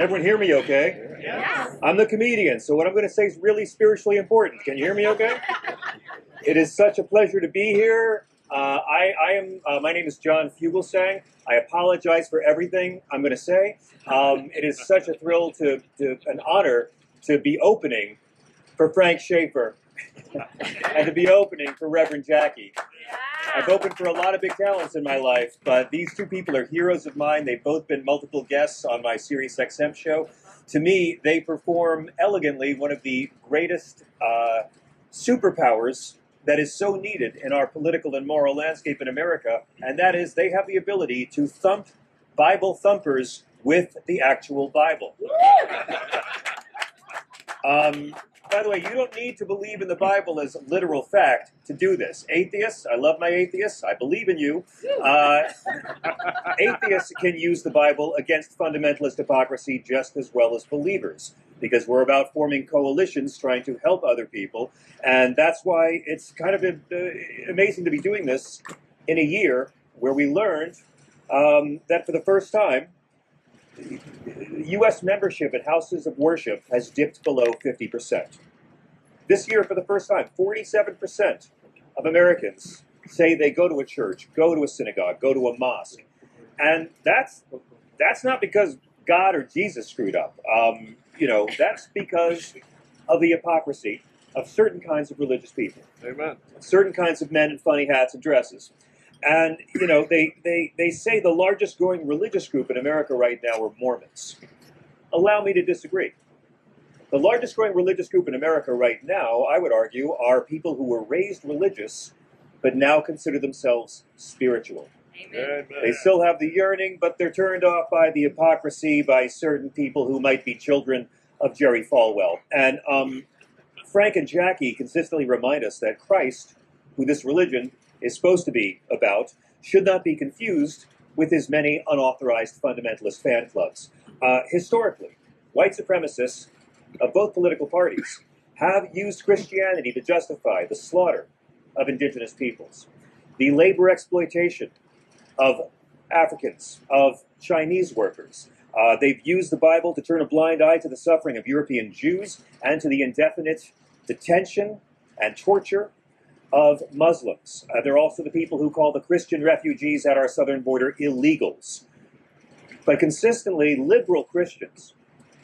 Can everyone hear me okay? Yes. I'm the comedian, so what I'm going to say is really spiritually important. Can you hear me okay? it is such a pleasure to be here. Uh, I, I am. Uh, my name is John Fugelsang. I apologize for everything I'm going to say. Um, it is such a thrill to, to an honor to be opening for Frank Schaefer and to be opening for Reverend Jackie. I've opened for a lot of big talents in my life, but these two people are heroes of mine. They've both been multiple guests on my Sirius XM show. To me, they perform elegantly one of the greatest uh, superpowers that is so needed in our political and moral landscape in America, and that is they have the ability to thump Bible thumpers with the actual Bible. Um, by the way, you don't need to believe in the Bible as literal fact to do this. Atheists, I love my atheists. I believe in you. Uh, atheists can use the Bible against fundamentalist hypocrisy just as well as believers because we're about forming coalitions trying to help other people. And that's why it's kind of uh, amazing to be doing this in a year where we learned um, that for the first time, U.S. membership at houses of worship has dipped below 50%. This year, for the first time, 47% of Americans say they go to a church, go to a synagogue, go to a mosque. And that's, that's not because God or Jesus screwed up. Um, you know, that's because of the hypocrisy of certain kinds of religious people. Amen. Certain kinds of men in funny hats and dresses. And, you know, they, they, they say the largest growing religious group in America right now are Mormons. Allow me to disagree. The largest growing religious group in America right now, I would argue, are people who were raised religious but now consider themselves spiritual. Amen. They still have the yearning, but they're turned off by the hypocrisy by certain people who might be children of Jerry Falwell. And um, Frank and Jackie consistently remind us that Christ, who this religion is supposed to be about, should not be confused with his many unauthorized fundamentalist fan clubs. Uh, historically, white supremacists of both political parties have used Christianity to justify the slaughter of indigenous peoples, the labor exploitation of Africans, of Chinese workers. Uh, they've used the Bible to turn a blind eye to the suffering of European Jews and to the indefinite detention and torture of Muslims. Uh, they're also the people who call the Christian refugees at our southern border illegals. But consistently, liberal Christians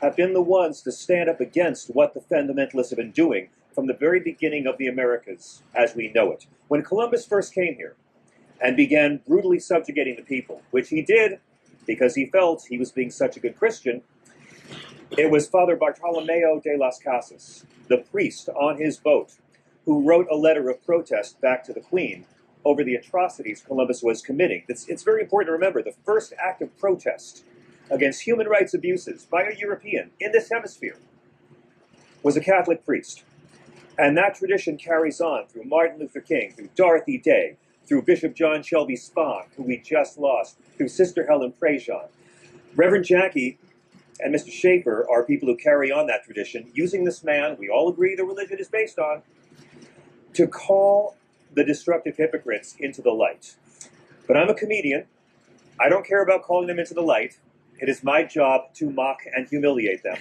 have been the ones to stand up against what the fundamentalists have been doing from the very beginning of the Americas as we know it. When Columbus first came here and began brutally subjugating the people, which he did because he felt he was being such a good Christian, it was Father Bartolomeo de las Casas, the priest on his boat, who wrote a letter of protest back to the Queen over the atrocities Columbus was committing. It's, it's very important to remember the first act of protest against human rights abuses by a European in this hemisphere was a Catholic priest. And that tradition carries on through Martin Luther King, through Dorothy Day, through Bishop John Shelby Spong, who we just lost, through Sister Helen Prejean. Reverend Jackie and Mr. Schaefer are people who carry on that tradition, using this man, we all agree the religion is based on, to call the destructive hypocrites into the light. But I'm a comedian. I don't care about calling them into the light. It is my job to mock and humiliate them.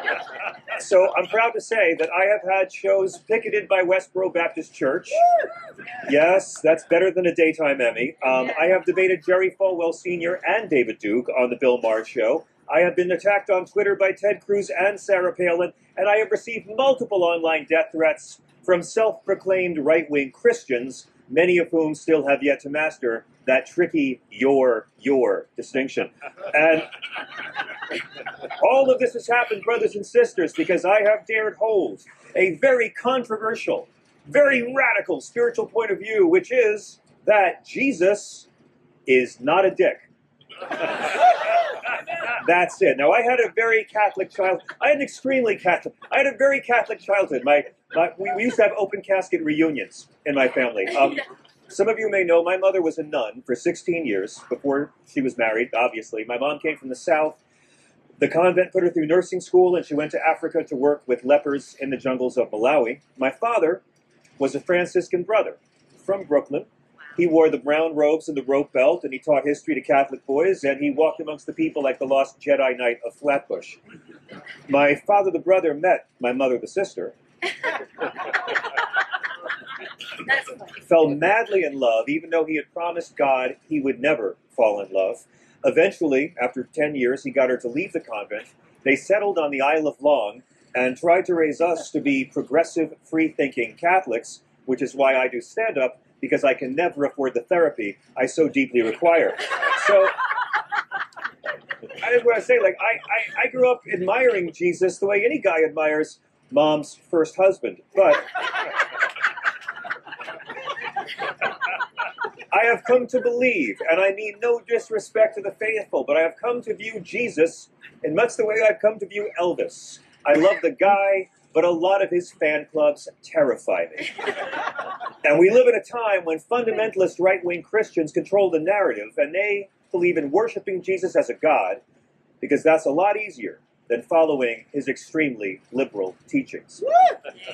so I'm proud to say that I have had shows picketed by Westboro Baptist Church. Yes, that's better than a daytime Emmy. Um, I have debated Jerry Falwell Sr. and David Duke on The Bill Maher Show. I have been attacked on Twitter by Ted Cruz and Sarah Palin, and I have received multiple online death threats from self proclaimed right wing Christians, many of whom still have yet to master that tricky your, your distinction. And all of this has happened, brothers and sisters, because I have dared hold a very controversial, very radical spiritual point of view, which is that Jesus is not a dick. That's it. Now, I had a very Catholic child. I had an extremely Catholic. I had a very Catholic childhood. My, my we, we used to have open casket reunions in my family. Um, some of you may know my mother was a nun for 16 years before she was married. Obviously, my mom came from the South. The convent put her through nursing school, and she went to Africa to work with lepers in the jungles of Malawi. My father was a Franciscan brother from Brooklyn, He wore the brown robes and the rope belt, and he taught history to Catholic boys, and he walked amongst the people like the lost Jedi Knight of Flatbush. My father, the brother, met my mother, the sister, fell madly in love, even though he had promised God he would never fall in love. Eventually, after 10 years, he got her to leave the convent. They settled on the Isle of Long and tried to raise us to be progressive, free thinking Catholics, which is why I do stand up, because I can never afford the therapy I so deeply require. So, I just want to say, like, I, I, I grew up admiring Jesus the way any guy admires mom's first husband. But I have come to believe, and I mean no disrespect to the faithful, but I have come to view Jesus in much the way I've come to view Elvis. I love the guy, but a lot of his fan clubs terrify me. And we live in a time when fundamentalist right wing Christians control the narrative, and they believe in worshiping Jesus as a God because that's a lot easier than following his extremely liberal teachings.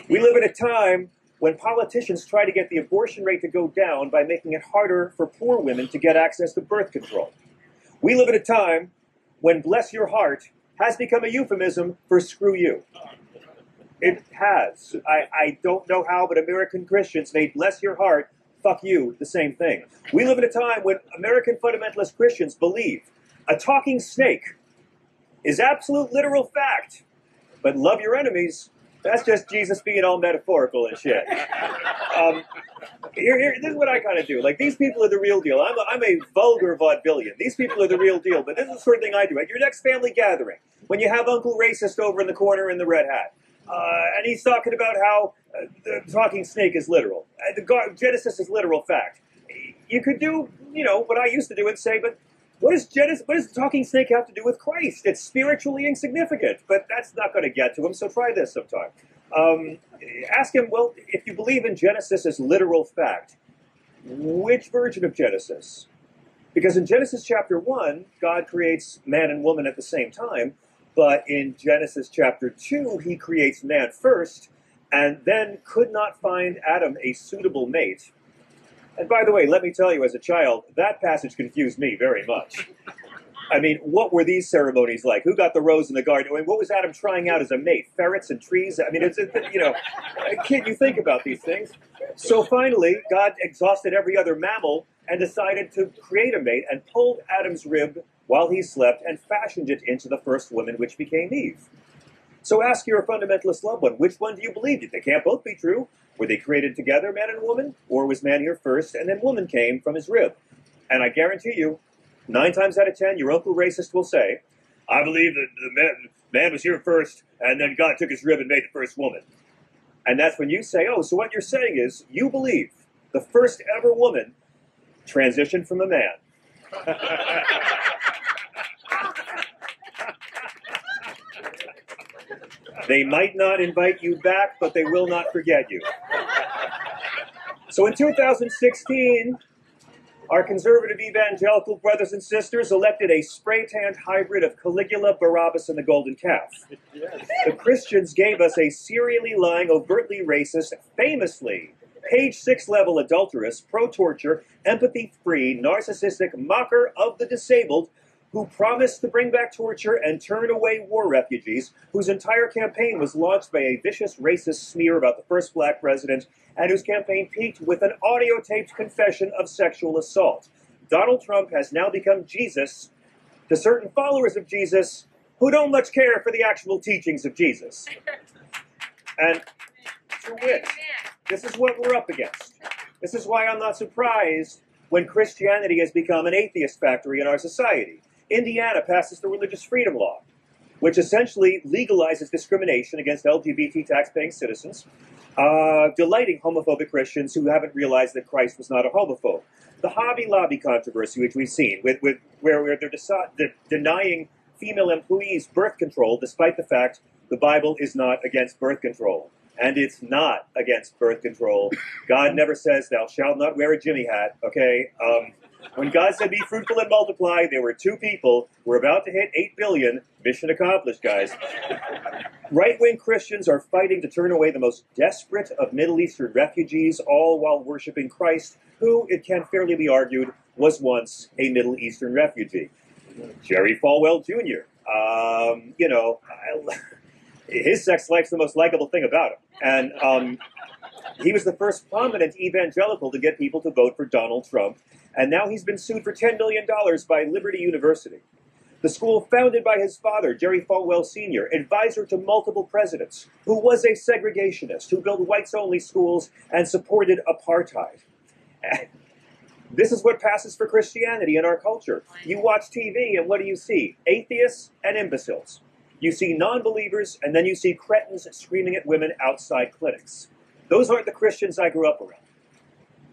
We live in a time when politicians try to get the abortion rate to go down by making it harder for poor women to get access to birth control. We live in a time when bless your heart has become a euphemism for screw you. It has. I, I don't know how, but American Christians made bless your heart, fuck you, the same thing. We live in a time when American fundamentalist Christians believe a talking snake is absolute literal fact, but love your enemies that's just Jesus being all metaphorical and shit. Um, here, here, this is what I kind of do. Like, these people are the real deal. I'm a, I'm a vulgar vaudevillian. These people are the real deal, but this is the sort of thing I do. At your next family gathering, when you have Uncle Racist over in the corner in the red hat, uh, and he's talking about how uh, the talking snake is literal. Uh, the Genesis is literal fact. You could do, you know, what I used to do and say, but what does Genesis, what does the talking snake have to do with Christ? It's spiritually insignificant, but that's not going to get to him. So try this sometime. Um, ask him, well, if you believe in Genesis as literal fact, which version of Genesis? Because in Genesis chapter 1, God creates man and woman at the same time, but in Genesis chapter 2, he creates man first, and then could not find Adam a suitable mate and by the way, let me tell you, as a child, that passage confused me very much. I mean, what were these ceremonies like? Who got the rose in the garden? I mean, what was Adam trying out as a mate? Ferrets and trees? I mean, it's, you know, kid, you think about these things. So finally, God exhausted every other mammal and decided to create a mate and pulled Adam's rib while he slept and fashioned it into the first woman, which became Eve. So ask your fundamentalist loved one, which one do you believe? They can't both be true. Were they created together, man and woman? Or was man here first and then woman came from his rib? And I guarantee you, nine times out of ten, your uncle racist will say, I believe that the man, man was here first and then God took his rib and made the first woman. And that's when you say, oh, so what you're saying is you believe the first ever woman transitioned from a man. They might not invite you back, but they will not forget you. So in 2016, our conservative evangelical brothers and sisters elected a spray tanned hybrid of Caligula, Barabbas, and the Golden Calf. The Christians gave us a serially lying, overtly racist, famously page six level adulterous, pro torture, empathy free, narcissistic mocker of the disabled who promised to bring back torture and turn away war refugees, whose entire campaign was launched by a vicious racist smear about the first black president, and whose campaign peaked with an audio taped confession of sexual assault. Donald Trump has now become Jesus to certain followers of Jesus who don't much care for the actual teachings of Jesus. And to which, this is what we're up against. This is why I'm not surprised when Christianity has become an atheist factory in our society. Indiana passes the religious freedom law, which essentially legalizes discrimination against LGBT tax-paying citizens, uh, delighting homophobic Christians who haven't realized that Christ was not a homophobe. The Hobby Lobby controversy, which we've seen, with, with where, where they're, deci- they're denying female employees birth control, despite the fact the Bible is not against birth control. And it's not against birth control. God never says, thou shalt not wear a Jimmy hat, okay? Um, When God said, be fruitful and multiply, there were two people. We're about to hit 8 billion. Mission accomplished, guys. Right wing Christians are fighting to turn away the most desperate of Middle Eastern refugees, all while worshiping Christ, who, it can fairly be argued, was once a Middle Eastern refugee. Jerry Falwell Jr. Um, you know, I, his sex life's the most likable thing about him. And um, he was the first prominent evangelical to get people to vote for Donald Trump. And now he's been sued for $10 million by Liberty University. The school founded by his father, Jerry Falwell Sr., advisor to multiple presidents, who was a segregationist, who built whites only schools and supported apartheid. This is what passes for Christianity in our culture. You watch TV, and what do you see? Atheists and imbeciles. You see non believers, and then you see cretins screaming at women outside clinics. Those aren't the Christians I grew up around.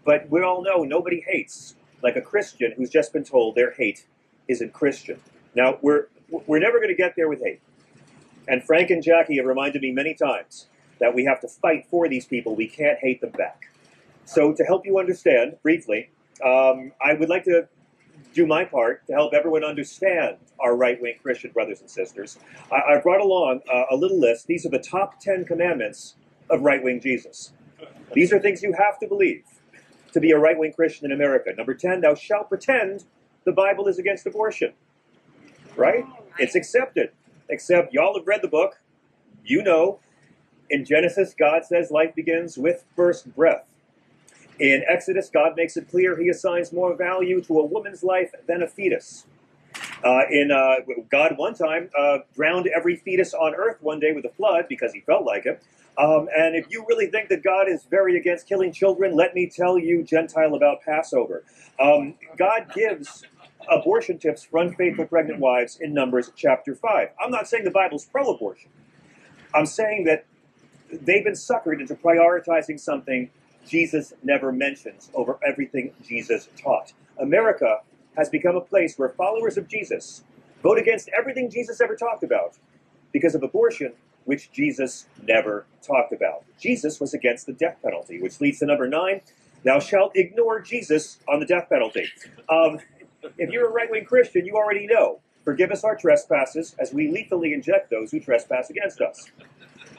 But we all know nobody hates like a Christian who's just been told their hate isn't Christian. Now, we're, we're never going to get there with hate. And Frank and Jackie have reminded me many times that we have to fight for these people. We can't hate them back. So, to help you understand briefly, um, I would like to do my part to help everyone understand our right wing Christian brothers and sisters. I, I brought along uh, a little list. These are the top 10 commandments of right wing Jesus. These are things you have to believe to be a right wing Christian in America. Number 10, thou shalt pretend the Bible is against abortion. Right? It's accepted. Except y'all have read the book. You know, in Genesis, God says life begins with first breath. In Exodus, God makes it clear he assigns more value to a woman's life than a fetus. Uh, in uh, God, one time uh, drowned every fetus on earth one day with a flood because he felt like it. Um, and if you really think that God is very against killing children, let me tell you, Gentile, about Passover. Um, God gives abortion tips for unfaithful pregnant wives in Numbers chapter 5. I'm not saying the Bible's pro abortion, I'm saying that they've been suckered into prioritizing something Jesus never mentions over everything Jesus taught. America has become a place where followers of Jesus vote against everything Jesus ever talked about because of abortion, which Jesus never talked about. Jesus was against the death penalty, which leads to number nine thou shalt ignore Jesus on the death penalty. Um, if you're a right wing Christian, you already know. Forgive us our trespasses as we lethally inject those who trespass against us.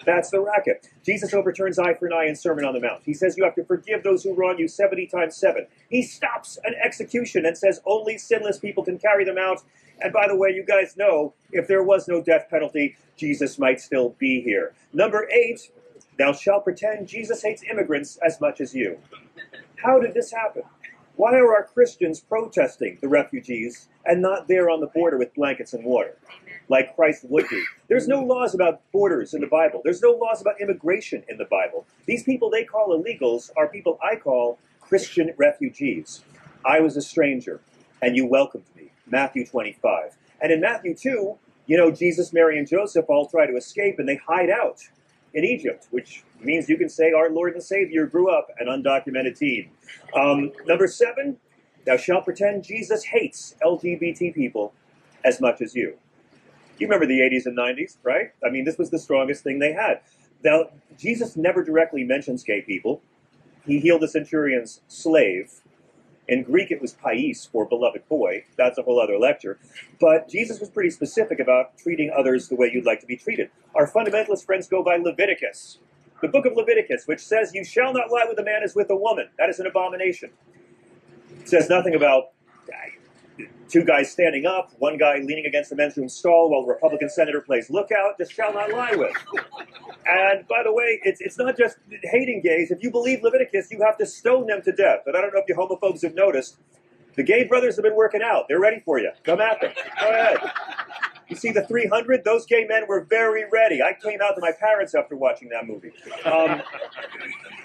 That's the racket. Jesus overturns eye for an eye in Sermon on the Mount. He says you have to forgive those who wrong you 70 times 7. He stops an execution and says only sinless people can carry them out. And by the way, you guys know if there was no death penalty, Jesus might still be here. Number 8, thou shalt pretend Jesus hates immigrants as much as you. How did this happen? Why are our Christians protesting the refugees and not there on the border with blankets and water, like Christ would be? There's no laws about borders in the Bible. There's no laws about immigration in the Bible. These people they call illegals are people I call Christian refugees. I was a stranger, and you welcomed me. Matthew 25. And in Matthew 2, you know, Jesus, Mary, and Joseph all try to escape and they hide out in Egypt, which means you can say our Lord and Savior grew up an undocumented teen. Um, number seven, thou shalt pretend Jesus hates LGBT people as much as you. You remember the 80s and 90s, right? I mean, this was the strongest thing they had. Now, Jesus never directly mentions gay people. He healed the centurion's slave, in Greek, it was pais for beloved boy. That's a whole other lecture. But Jesus was pretty specific about treating others the way you'd like to be treated. Our fundamentalist friends go by Leviticus, the book of Leviticus, which says, You shall not lie with a man as with a woman. That is an abomination. It says nothing about two guys standing up, one guy leaning against the men's room stall while a Republican senator plays lookout, just shall not lie with. And by the way, it's, it's not just hating gays. If you believe Leviticus, you have to stone them to death. But I don't know if you homophobes have noticed. The gay brothers have been working out. They're ready for you. Come at them. Go ahead. You see the 300? Those gay men were very ready. I came out to my parents after watching that movie. Um,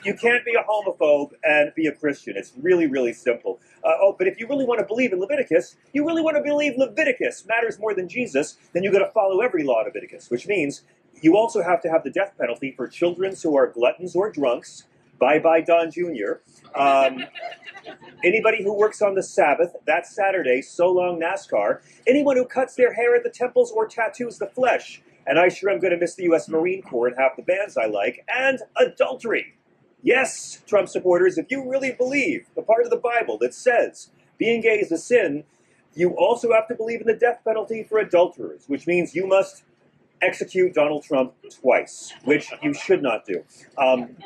you can't be a homophobe and be a Christian. It's really, really simple. Uh, oh, but if you really want to believe in Leviticus, you really want to believe Leviticus matters more than Jesus, then you've got to follow every law of Leviticus, which means you also have to have the death penalty for children who are gluttons or drunks. Bye bye, Don Jr. Um, anybody who works on the Sabbath, that's Saturday, so long NASCAR. Anyone who cuts their hair at the temples or tattoos the flesh. And I sure am going to miss the U.S. Marine Corps and half the bands I like. And adultery. Yes, Trump supporters, if you really believe the part of the Bible that says being gay is a sin, you also have to believe in the death penalty for adulterers, which means you must execute Donald Trump twice, which you should not do. Um,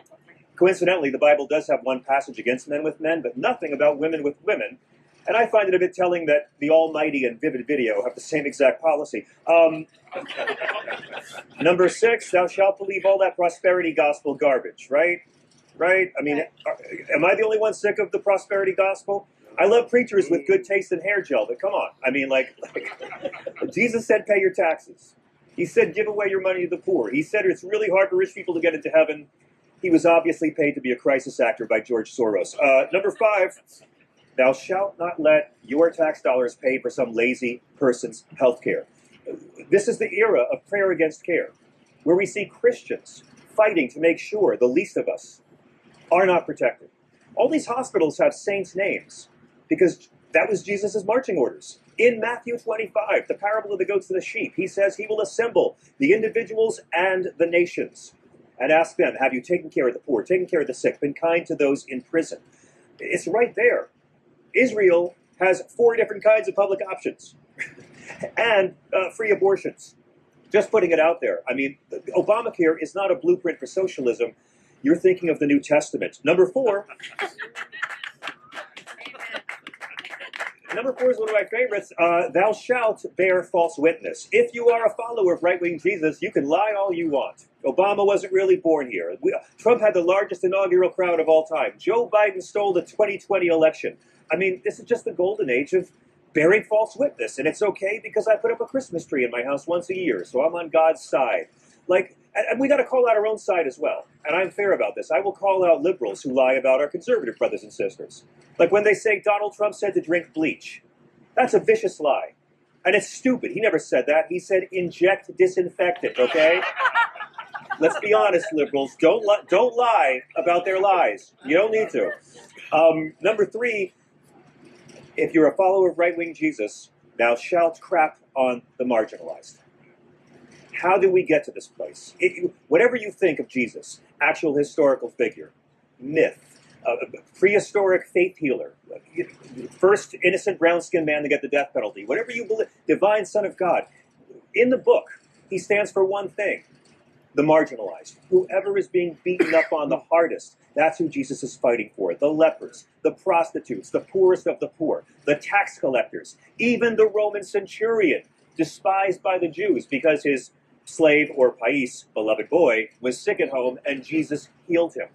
coincidentally, the Bible does have one passage against men with men, but nothing about women with women. And I find it a bit telling that the Almighty and Vivid Video have the same exact policy. Um, number six, thou shalt believe all that prosperity gospel garbage, right? Right? I mean, am I the only one sick of the prosperity gospel? I love preachers with good taste in hair gel, but come on. I mean, like, like Jesus said, pay your taxes. He said, give away your money to the poor. He said it's really hard for rich people to get into heaven. He was obviously paid to be a crisis actor by George Soros. Uh, number five, thou shalt not let your tax dollars pay for some lazy person's health care. This is the era of prayer against care, where we see Christians fighting to make sure the least of us are not protected. All these hospitals have saints' names because that was Jesus' marching orders. In Matthew 25, the parable of the goats and the sheep, he says he will assemble the individuals and the nations and ask them, Have you taken care of the poor, taken care of the sick, been kind to those in prison? It's right there. Israel has four different kinds of public options and uh, free abortions. Just putting it out there. I mean, Obamacare is not a blueprint for socialism. You're thinking of the New Testament. Number four, Number four is one of my favorites. Uh, Thou shalt bear false witness. If you are a follower of right wing Jesus, you can lie all you want. Obama wasn't really born here. We, Trump had the largest inaugural crowd of all time. Joe Biden stole the 2020 election. I mean, this is just the golden age of bearing false witness, and it's okay because I put up a Christmas tree in my house once a year, so I'm on God's side. Like, and we got to call out our own side as well. And I'm fair about this. I will call out liberals who lie about our conservative brothers and sisters. Like when they say Donald Trump said to drink bleach. That's a vicious lie. And it's stupid. He never said that. He said inject disinfectant, okay? Let's be honest, liberals. Don't, li- don't lie about their lies. You don't need to. Um, number three, if you're a follower of right wing Jesus, thou shalt crap on the marginalized. How do we get to this place? Whatever you think of Jesus, actual historical figure, myth, uh, prehistoric faith healer, first innocent brown skinned man to get the death penalty, whatever you believe, divine Son of God, in the book, he stands for one thing the marginalized. Whoever is being beaten up on the hardest, that's who Jesus is fighting for. The lepers, the prostitutes, the poorest of the poor, the tax collectors, even the Roman centurion, despised by the Jews because his slave or pais, beloved boy, was sick at home and Jesus healed him.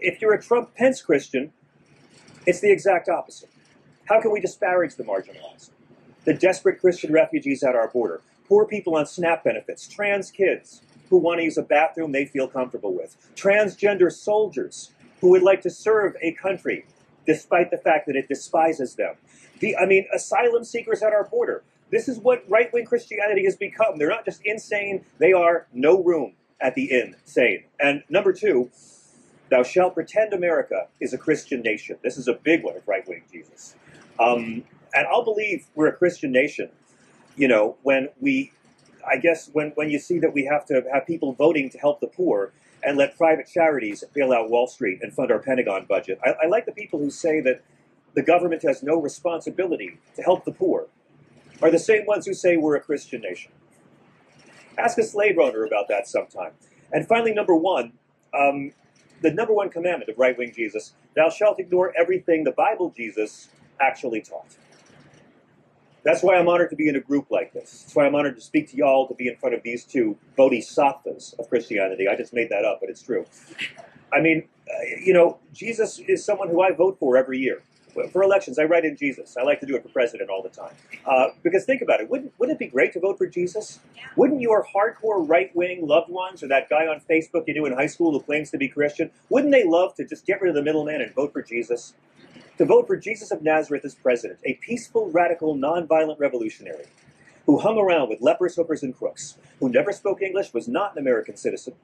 If you're a Trump Pence Christian, it's the exact opposite. How can we disparage the marginalized? The desperate Christian refugees at our border, poor people on SNAP benefits, trans kids who want to use a bathroom they feel comfortable with, transgender soldiers who would like to serve a country despite the fact that it despises them. The, I mean, asylum seekers at our border, this is what right wing Christianity has become. They're not just insane, they are no room at the inn sane. And number two, thou shalt pretend America is a Christian nation. This is a big one of right wing Jesus. Um, and I'll believe we're a Christian nation, you know, when we, I guess, when, when you see that we have to have people voting to help the poor and let private charities bail out Wall Street and fund our Pentagon budget. I, I like the people who say that the government has no responsibility to help the poor are the same ones who say we're a Christian nation. Ask a slave owner about that sometime. And finally, number one, um, the number one commandment of right wing Jesus thou shalt ignore everything the Bible Jesus actually taught. That's why I'm honored to be in a group like this. That's why I'm honored to speak to y'all, to be in front of these two bodhisattvas of Christianity. I just made that up, but it's true. I mean, uh, you know, Jesus is someone who I vote for every year for elections, I write in Jesus. I like to do it for president all the time. Uh, because think about it, wouldn't, wouldn't it be great to vote for Jesus? Yeah. Wouldn't your hardcore right wing loved ones or that guy on Facebook you knew in high school who claims to be Christian, wouldn't they love to just get rid of the middleman and vote for Jesus? To vote for Jesus of Nazareth as president, a peaceful, radical, nonviolent revolutionary who hung around with lepers, hookers, and crooks, who never spoke English, was not an American citizen,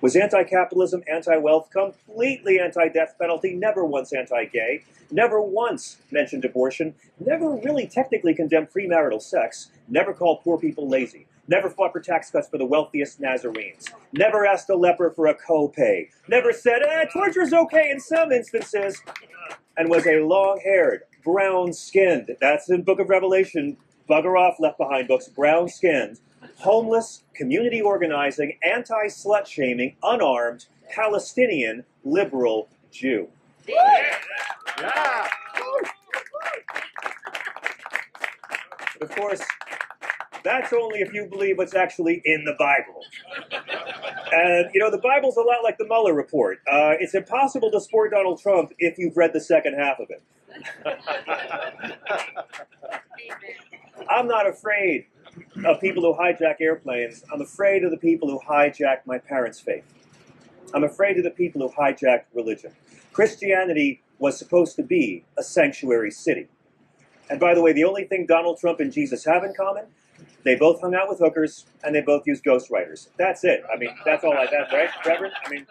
was anti capitalism, anti wealth, completely anti death penalty, never once anti gay, never once mentioned abortion, never really technically condemned premarital sex, never called poor people lazy, never fought for tax cuts for the wealthiest Nazarenes, never asked a leper for a copay, never said, eh, torture's okay in some instances, and was a long haired, brown skinned. That's in Book of Revelation. Bugger off, left behind books. Brown skinned, homeless, community organizing, anti slut shaming, unarmed, Palestinian, liberal Jew. Yeah. But of course, that's only if you believe what's actually in the Bible. And, you know, the Bible's a lot like the Mueller report. Uh, it's impossible to support Donald Trump if you've read the second half of it. I'm not afraid of people who hijack airplanes. I'm afraid of the people who hijack my parents' faith. I'm afraid of the people who hijack religion. Christianity was supposed to be a sanctuary city. And by the way, the only thing Donald Trump and Jesus have in common, they both hung out with hookers and they both use ghostwriters. That's it. I mean, that's all I have, right, Reverend? I mean,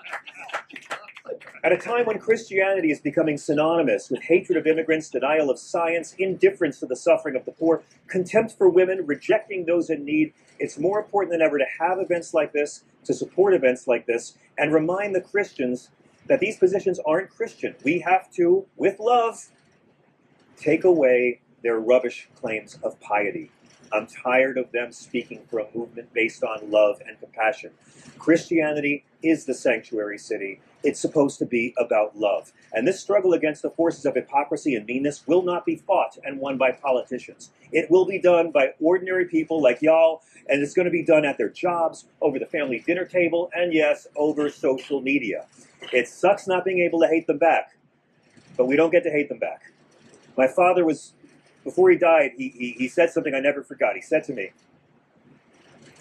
at a time when Christianity is becoming synonymous with hatred of immigrants, denial of science, indifference to the suffering of the poor, contempt for women, rejecting those in need, it's more important than ever to have events like this, to support events like this, and remind the Christians that these positions aren't Christian. We have to, with love, take away their rubbish claims of piety. I'm tired of them speaking for a movement based on love and compassion. Christianity is the sanctuary city. It's supposed to be about love. And this struggle against the forces of hypocrisy and meanness will not be fought and won by politicians. It will be done by ordinary people like y'all, and it's going to be done at their jobs, over the family dinner table, and yes, over social media. It sucks not being able to hate them back, but we don't get to hate them back. My father was before he died, he, he, he said something I never forgot. He said to me,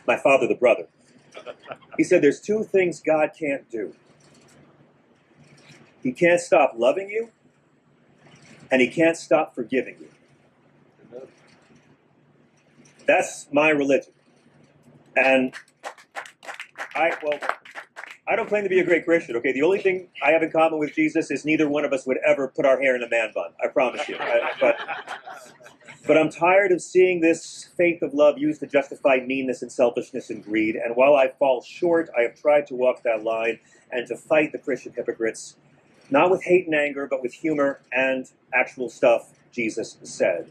my father, the brother, he said, There's two things God can't do. He can't stop loving you, and he can't stop forgiving you. That's my religion. And I, well, I don't claim to be a great Christian, okay? The only thing I have in common with Jesus is neither one of us would ever put our hair in a man bun. I promise you. I, but, but I'm tired of seeing this faith of love used to justify meanness and selfishness and greed. And while I fall short, I have tried to walk that line and to fight the Christian hypocrites, not with hate and anger, but with humor and actual stuff Jesus said.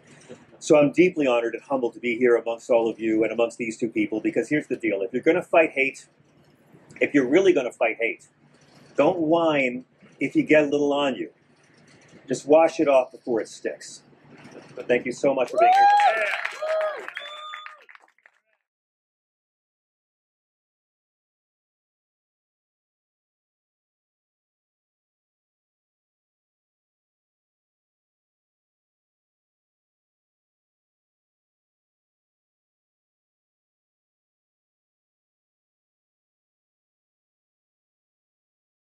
So I'm deeply honored and humbled to be here amongst all of you and amongst these two people because here's the deal. If you're going to fight hate, if you're really going to fight hate, don't whine if you get a little on you. Just wash it off before it sticks. But thank you so much for being here.